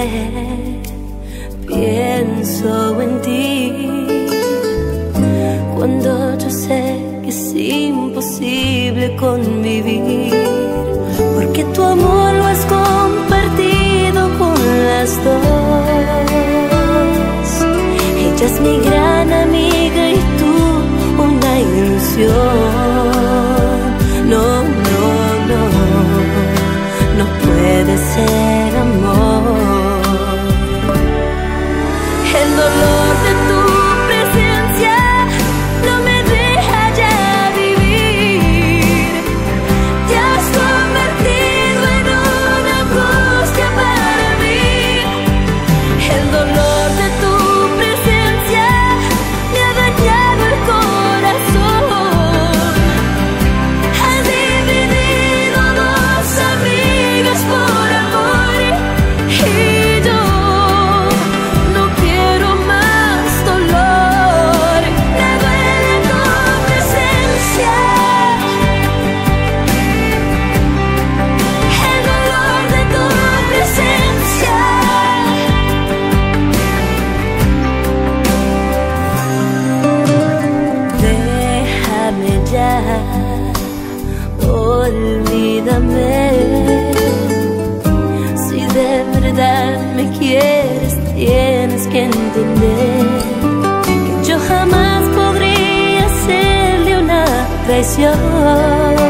No pienso en ti cuando yo sé que es imposible convivir, porque tu amor lo has compartido con las dos. Ella es mi gran amiga y tú una ilusión. ser the que yo jamás podría hacerle una traición.